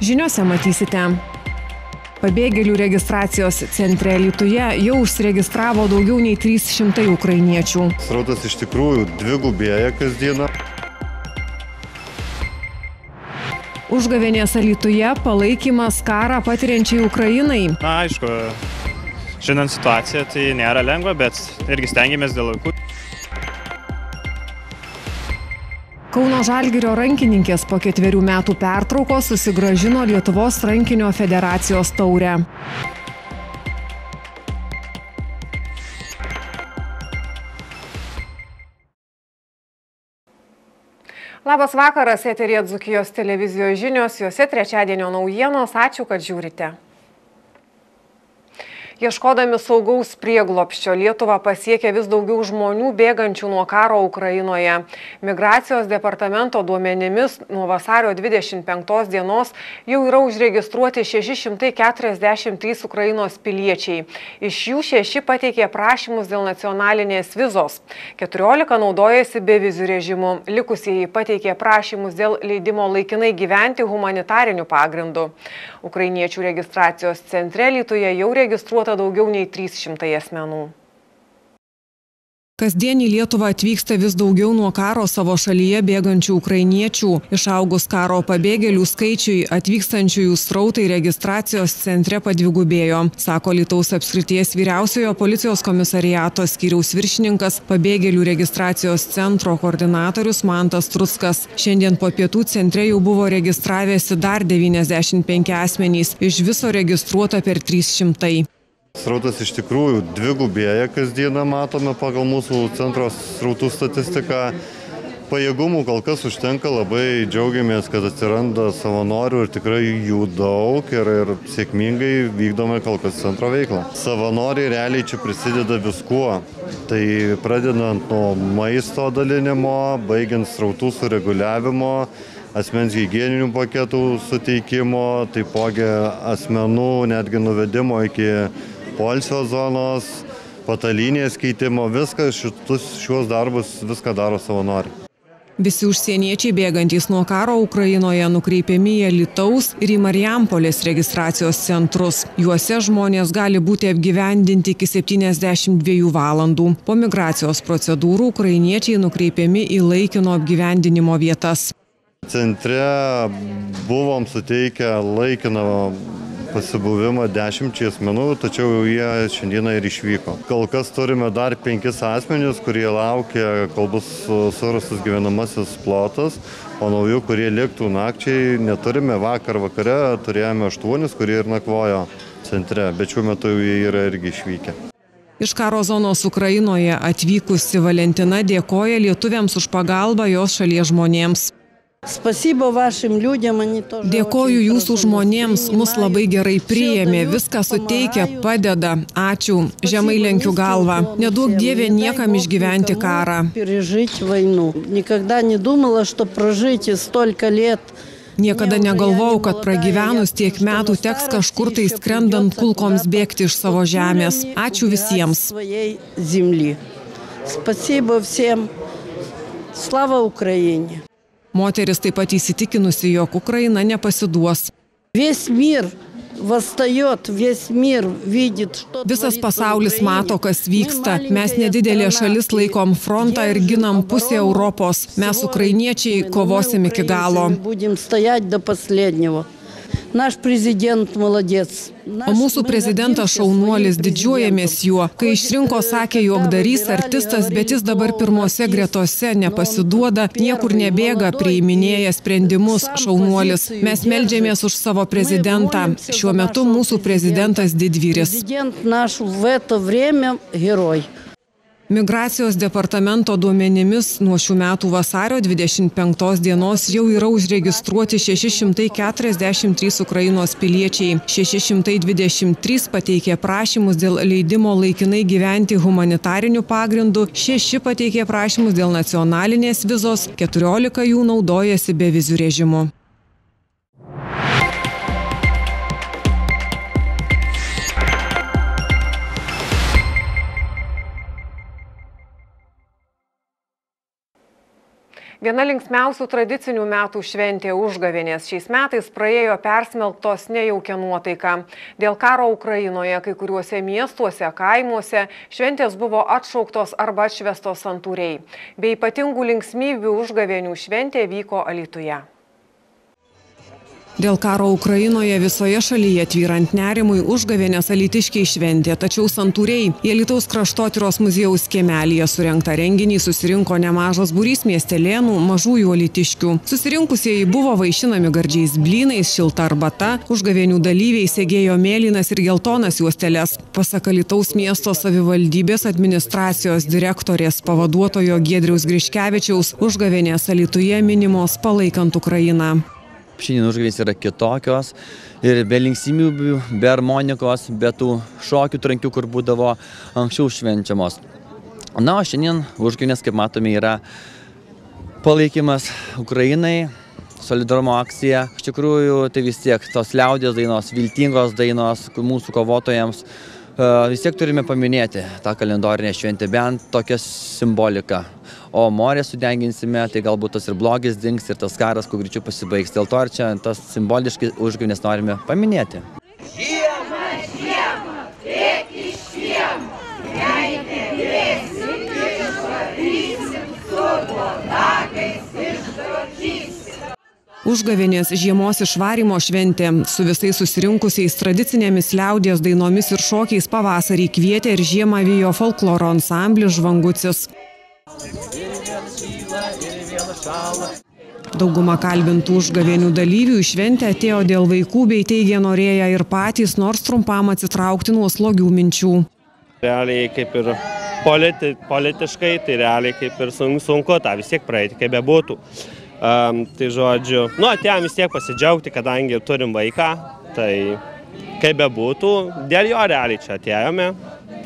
Žiniuose matysite. Pabėgėlių registracijos centre Lietuvoje jau užsiregistravo daugiau nei 300 ukrainiečių. Srautas iš tikrųjų dvigubėja kasdieną. Užgavėnės Lietuvoje palaikymas karą patiriančiai Ukrainai. Na, aišku, žinant situaciją, tai nėra lengva, bet irgi stengiamės dėl vaikų. Kauno Žalgirio rankininkės po ketverių metų pertraukos susigražino Lietuvos rankinio federacijos taurę. Labas vakaras, eterija Dzukijos televizijos žinios, juose trečiadienio naujienos. Ačiū, kad žiūrite. Ieškodami saugaus prieglopščio Lietuvą pasiekia vis daugiau žmonių bėgančių nuo karo Ukrainoje. Migracijos departamento duomenimis nuo vasario 25 dienos jau yra užregistruoti 643 Ukrainos piliečiai. Iš jų šeši pateikė prašymus dėl nacionalinės vizos. 14 naudojasi be vizų režimu. Likusieji pateikė prašymus dėl leidimo laikinai gyventi humanitariniu pagrindu. Ukrainiečių registracijos centre Lietuvoje jau registruota registruota daugiau nei 300 asmenų. Kasdien į Lietuvą atvyksta vis daugiau nuo karo savo šalyje bėgančių ukrainiečių. Išaugus karo pabėgėlių skaičiui, atvykstančiųjų srautai registracijos centre padvigubėjo, sako Lietuvos apskrities vyriausiojo policijos komisariato skyriaus viršininkas, pabėgėlių registracijos centro koordinatorius Mantas Truskas. Šiandien po pietų centre jau buvo registravęsi dar 95 asmenys, iš viso registruota per 300. Srautas iš tikrųjų dvigubėja kasdieną matome pagal mūsų centro srautų statistiką. Pajėgumų kol kas užtenka, labai džiaugiamės, kad atsiranda savanorių ir tikrai jų daug ir, ir sėkmingai vykdome kol kas centro veiklą. Savanoriai realiai čia prisideda viskuo. Tai pradedant nuo maisto dalinimo, baigiant srautų sureguliavimo, asmens hygieninių paketų suteikimo, taipogi asmenų netgi nuvedimo iki polsio zonos, patalynės keitimo, viskas šitus, šiuos darbus viską daro savanoriai. Visi užsieniečiai bėgantys nuo karo Ukrainoje nukreipiami į Lietuvos ir į Marijampolės registracijos centrus. Juose žmonės gali būti apgyvendinti iki 72 valandų. Po migracijos procedūrų ukrainiečiai nukreipiami į laikino apgyvendinimo vietas. Centre buvom suteikę laikiną pasibuvimą dešimčiai asmenų, tačiau jie šiandieną ir išvyko. Kol kas turime dar penkis asmenius, kurie laukia, kol bus surastas gyvenamasis plotas, o naujų, kurie liktų nakčiai, neturime. Vakar vakare turėjome aštuonis, kurie ir nakvojo centre, bet šiuo metu jie yra irgi išvykę. Iš karo zonos Ukrainoje atvykusi Valentina dėkoja lietuviams už pagalbą jos šalies žmonėms. Dėkoju jūsų žmonėms, mus labai gerai priėmė, viską suteikia, padeda. Ačiū, žemai lenkiu galvą. Nedaug dievė niekam išgyventi karą. Niekada nedumala, kad pražyti stolka lėtų. Niekada negalvojau, kad pragyvenus tiek metų teks kažkur tai skrendant kulkoms bėgti iš savo žemės. Ačiū visiems. Spasibo visiems. Slava Ukrainie. Moteris taip pat įsitikinusi, jog Ukraina nepasiduos. Vis mir Vastaiot, vis mir, vidit, Visas pasaulis mato, kas vyksta. Mes nedidelė šalis laikom frontą ir ginam pusę Europos. Mes, ukrainiečiai, kovosim iki galo. Budim stojati do paslednio. O mūsų prezidentas šaunuolis, didžiuojamės juo. Kai išrinko, sakė, jog darys artistas, bet jis dabar pirmose gretose nepasiduoda, niekur nebėga, prieiminėja sprendimus šaunuolis. Mes meldžiamės už savo prezidentą. Šiuo metu mūsų prezidentas didvyris. Prezident naš v to vremė heroj. Migracijos departamento duomenimis nuo šių metų vasario 25 dienos jau yra užregistruoti 643 Ukrainos piliečiai. 623 pateikė prašymus dėl leidimo laikinai gyventi humanitariniu pagrindu, 6 pateikė prašymus dėl nacionalinės vizos, 14 jų naudojasi be vizų režimu. Viena linksmiausių tradicinių metų šventė užgavinės šiais metais praėjo persmelktos nejaukia nuotaika. Dėl karo Ukrainoje kai kuriuose miestuose, kaimuose šventės buvo atšauktos arba atšvestos santūriai. Be ypatingų linksmybių užgavėnių šventė vyko Alituje. Dėl karo Ukrainoje visoje šalyje tvyrant nerimui užgavėnės alitiškiai šventė, tačiau santūriai į Alitaus kraštotyros muziejaus kiemelėje surenktą renginį susirinko nemažas būrys miestelėnų mažųjų alitiškių. Susirinkusieji buvo vaišinami gardžiais blynais, šilta arbata, užgavėnių dalyviai segėjo mėlynas ir geltonas juosteles. Pasak Alitaus miesto savivaldybės administracijos direktorės pavaduotojo Giedriaus Griškevičiaus užgavėnės Alituje minimos palaikant Ukrainą šiandien užgavės yra kitokios ir be linksmybių, be harmonikos, be tų šokių trankių, kur būdavo anksčiau švenčiamos. Na, o šiandien užgavės, kaip matome, yra palaikymas Ukrainai, solidarumo akcija. Iš tikrųjų, tai vis tiek tos liaudės dainos, viltingos dainos mūsų kovotojams. Vis tiek turime paminėti tą kalendorinę šventę, bent tokią simboliką o morę sudeginsime, tai galbūt tas ir blogis dings ir tas karas kuo greičiau pasibaigs. Dėl to ir čia tas simboliškai užgavines norime paminėti. Žiemą, žiemą, iš žiemą, jei negrėsim, išvarysim su bonagais išdrožysim. Užgavinės žiemos išvarimo šventė su visais susirinkusiais tradicinėmis liaudės dainomis ir šokiais pavasarį kvietė ir žiemą vyjo folkloro ansamblis Žvangucis. Dauguma kalbintų užgavėnių dalyvių į šventę atėjo dėl vaikų bei teigė norėję ir patys, nors trumpam atsitraukti nuo slogių minčių. Realiai kaip ir politi, politiškai, tai realiai kaip ir sunku, sunku tą vis tiek praeiti, kaip bebūtų. Um, tai žodžiu, nu atėjom vis tiek pasidžiaugti, kadangi turim vaiką, tai kaip bebūtų, dėl jo realiai čia atėjome,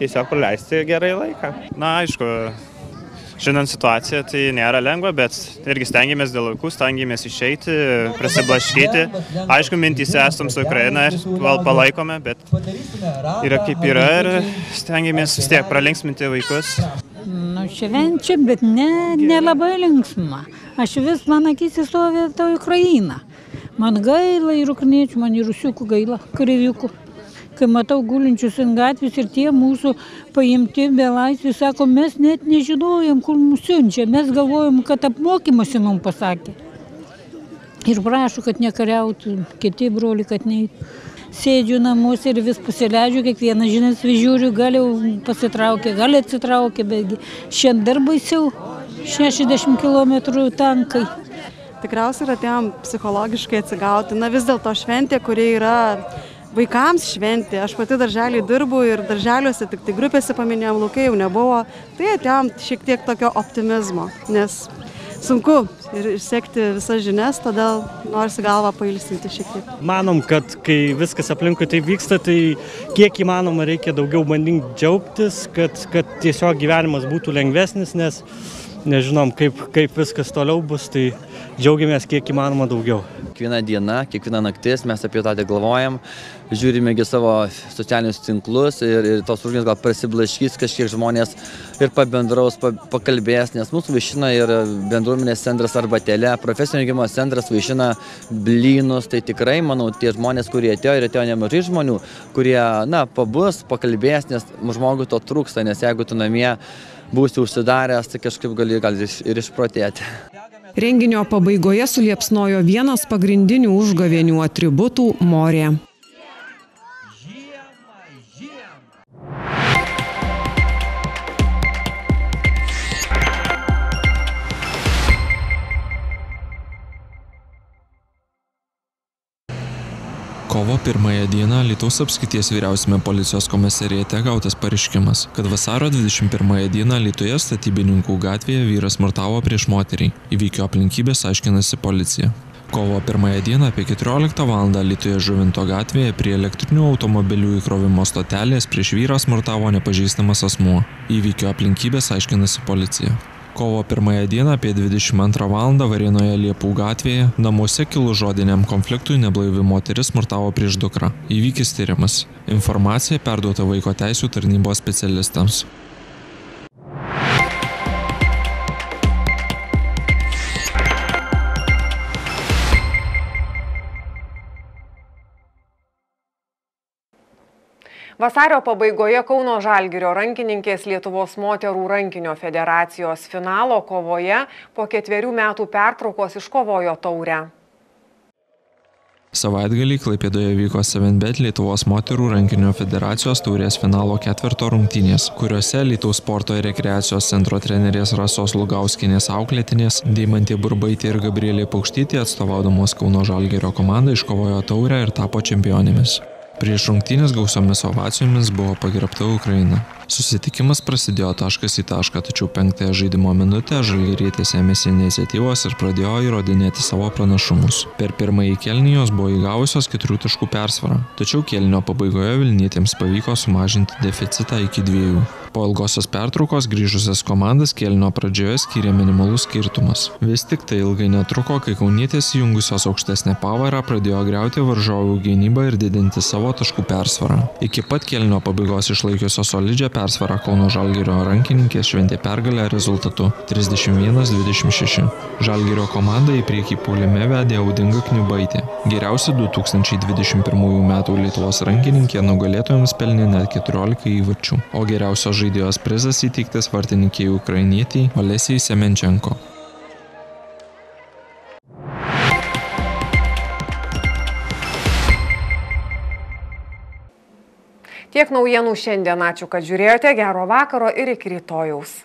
tiesiog praleisti gerai laiką. Na, aišku, Šiandien situacija tai nėra lengva, bet irgi stengiamės dėl vaikų, stengiamės išeiti, prasiblaškyti. Aišku, mintys esam su Ukraina ir palaikome, bet yra kaip yra ir stengiamės vis tiek pralinksminti vaikus. Nu, švenčia, bet ne, nelabai linksma. Aš vis man akis įstovė tą Ukrainą. Man gaila ir ukriniečių, man ir rusiukų gaila, kareiviukų kai matau gulinčius ant gatvės ir tie mūsų paimti belaisviai sako, mes net nežinojom, kur mus siunčia, mes galvojom, kad apmokymuose mums pasakė. Ir prašo, kad nekariautų, kiti broli, kad neįtų. Sėdžiu namuose ir vis pasileidžiu, kiekvieną žinias žiūriu, gal jau pasitraukė, gal atsitraukė, betgi šiandien dar baisiau, 60 km tankai. Tikriausiai atėjom psichologiškai atsigauti. Na vis dėlto šventė, kuri yra vaikams šventė. Aš pati darželį dirbu ir darželiuose tik tai grupėse paminėjom, laukai jau nebuvo. Tai atėjom šiek tiek tokio optimizmo, nes sunku ir sekti visas žinias, todėl norisi galvą pailsinti šiek tiek. Manom, kad kai viskas aplinkui tai vyksta, tai kiek įmanoma reikia daugiau bandyti džiaugtis, kad, kad tiesiog gyvenimas būtų lengvesnis, nes nežinom, kaip, kaip viskas toliau bus, tai džiaugiamės kiek įmanoma daugiau. Kiekviena diena, kiekviena naktis mes apie tą galvojam, žiūrimegi savo socialinius tinklus ir, ir tos rūgės gal prasiblaškys kažkiek žmonės ir pabendraus, pa, pakalbės, nes mūsų vaišina ir bendruomenės centras arba telė, profesinio gymo centras vaišina blynus, tai tikrai, manau, tie žmonės, kurie atėjo ir atėjo nemažai žmonių, kurie, na, pabus, pakalbės, nes žmogui to trūksta, nes jeigu tu namie būsi užsidaręs, tai kažkaip gali gal ir išprotėti. Renginio pabaigoje suliepsnojo vienas pagrindinių užgavėnių atributų - morė. Kovo pirmąją dieną Lietuvos apskaities vyriausiame policijos komisariate gautas pareiškimas, kad vasaro 21 dieną Lietuvoje statybininkų gatvėje vyras smurtavo prieš moterį. Įvykio aplinkybės aiškinasi policija. Kovo pirmąją dieną apie 14 val. Lietuvoje Žuvinto gatvėje prie elektrinių automobilių įkrovimo stotelės prieš vyrą smurtavo nepažįstamas asmuo. Įvykio aplinkybės aiškinasi policija. Kovo pirmąją dieną apie 22 val. Varėnoje Liepų gatvėje namuose kilus žodiniam konfliktui neblaivi moteris smurtavo prieš dukrą. Įvykis tyrimas. Informacija perduota vaiko teisų tarnybos specialistams. Vasario pabaigoje Kauno Žalgirio rankininkės Lietuvos moterų rankinio federacijos finalo kovoje po ketverių metų pertraukos iškovojo taurę. Savaitgalį Klaipėdoje vyko 7bet Lietuvos moterų rankinio federacijos taurės finalo ketvirto rungtynės, kuriuose Lietuvos sporto ir rekreacijos centro trenerės Rasos Lugauskinės auklėtinės Deimantė Burbaitė ir Gabrielė Paukštytė atstovaudamos Kauno Žalgerio komandą iškovojo taurę ir tapo čempionėmis. Prieš rungtynės gausiomis ovacijomis buvo pagerbta Ukraina. Susitikimas prasidėjo taškas į tašką, tačiau penktąją žaidimo minutę žalgerietės ėmėsi iniciatyvos ir pradėjo įrodinėti savo pranašumus. Per pirmąjį kelnį jos buvo įgavusios keturių taškų persvarą, tačiau kelnio pabaigoje Vilnietėms pavyko sumažinti deficitą iki dviejų. Po ilgosios pertraukos grįžusias komandas kėlinio pradžioje skyrė minimalus skirtumas. Vis tik tai ilgai netruko, kai kaunietės įjungusios aukštesnę pavarą pradėjo greuti varžovų gynybą ir didinti savo taškų persvarą. Iki pat kėlinio pabaigos išlaikiusios solidžią persvarą Kauno Žalgirio rankininkės šventė pergalę rezultatu 31-26. Žalgirio komanda į priekį puolime vedė Audinga Kniubaitė. Geriausia 2021 m. Lietuvos rankininkė nugalėtojams pelnė net 14 įvačių, o geriausios žaidėjos prizas įteiktas vartininkiai ukrainietiai Olesijai Semenčenko. Tiek naujienų šiandien. Ačiū, kad žiūrėjote. Gero vakaro ir iki rytojaus.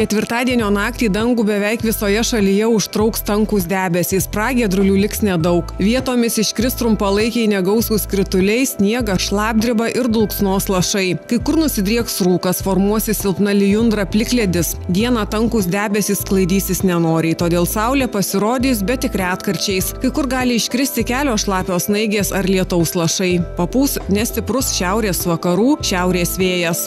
Ketvirtadienio naktį dangų beveik visoje šalyje užtrauks tankus debesys, pragėdrulių liks nedaug. Vietomis iškris trumpalaikiai negausūs krituliai, sniegas, šlapdriba ir dulksnos lašai. Kai kur nusidrieks rūkas, formuosi silpna lijundra plikledis. Dieną tankus debesys sklaidysis nenoriai, todėl saulė pasirodys, bet tik retkarčiais. Kai kur gali iškristi kelios šlapios naigės ar lietaus lašai. Papūs nestiprus šiaurės vakarų, šiaurės vėjas.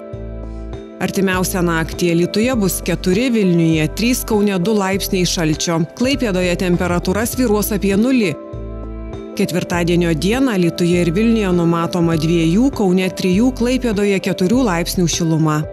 Artimiausią naktį Lietuvoje bus 4, Vilniuje 3, Kaune 2 laipsniai šalčio. Klaipėdoje temperatūra sviruos apie 0. Ketvirtadienio dieną Lietuvoje ir Vilniuje numatoma 2, Kaune 3, Klaipėdoje 4 laipsnių šiluma.